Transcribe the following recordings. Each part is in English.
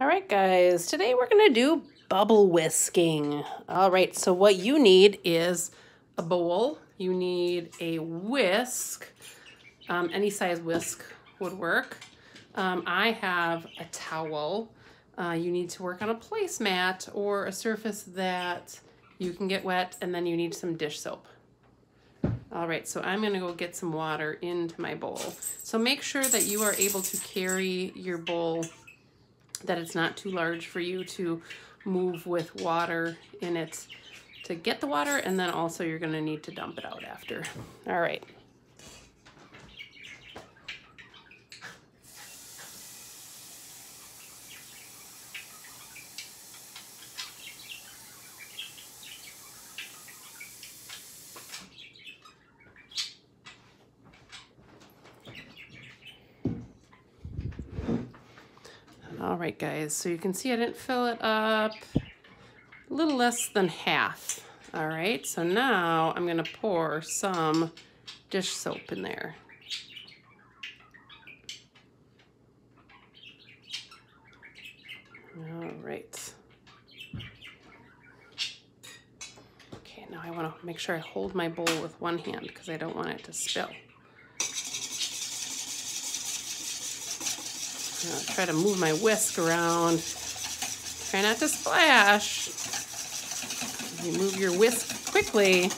All right, guys, today we're gonna do bubble whisking. All right, so what you need is a bowl, you need a whisk, um, any size whisk would work. Um, I have a towel. Uh, you need to work on a placemat or a surface that you can get wet, and then you need some dish soap. All right, so I'm gonna go get some water into my bowl. So make sure that you are able to carry your bowl, that it's not too large for you to move with water in it to get the water, and then also you're gonna need to dump it out after. All right. All right, guys, so you can see I didn't fill it up. A little less than half. All right, so now I'm gonna pour some dish soap in there. All right. Okay, now I wanna make sure I hold my bowl with one hand because I don't want it to spill. Try to move my whisk around. Try not to splash. You move your whisk quickly.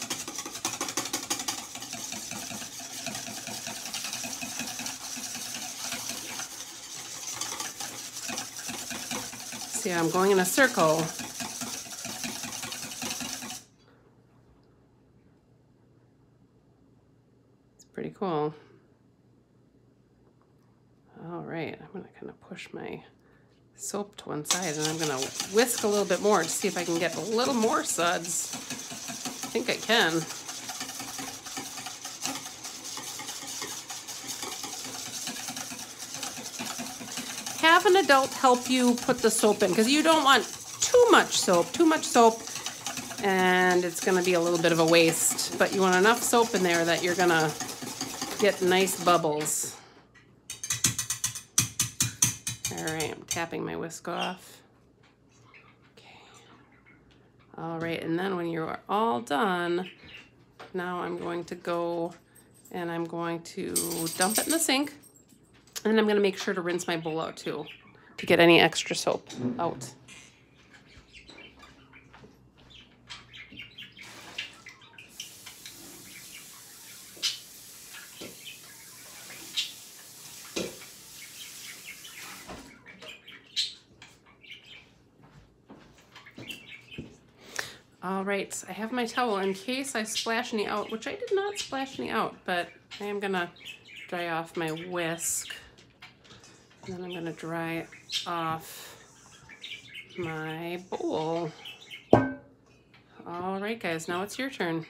See, I'm going in a circle. It's pretty cool. All right, I'm gonna kind of push my soap to one side and I'm gonna whisk a little bit more to see if I can get a little more suds. I think I can. Have an adult help you put the soap in because you don't want too much soap. Too much soap and it's gonna be a little bit of a waste, but you want enough soap in there that you're gonna get nice bubbles. All right, I'm tapping my whisk off. Okay. All right, and then when you're all done, now I'm going to go and I'm going to dump it in the sink. And I'm gonna make sure to rinse my bowl out too, to get any extra soap out. All right, I have my towel in case I splash any out, which I did not splash any out, but I am gonna dry off my whisk. And then I'm gonna dry off my bowl. All right, guys, now it's your turn.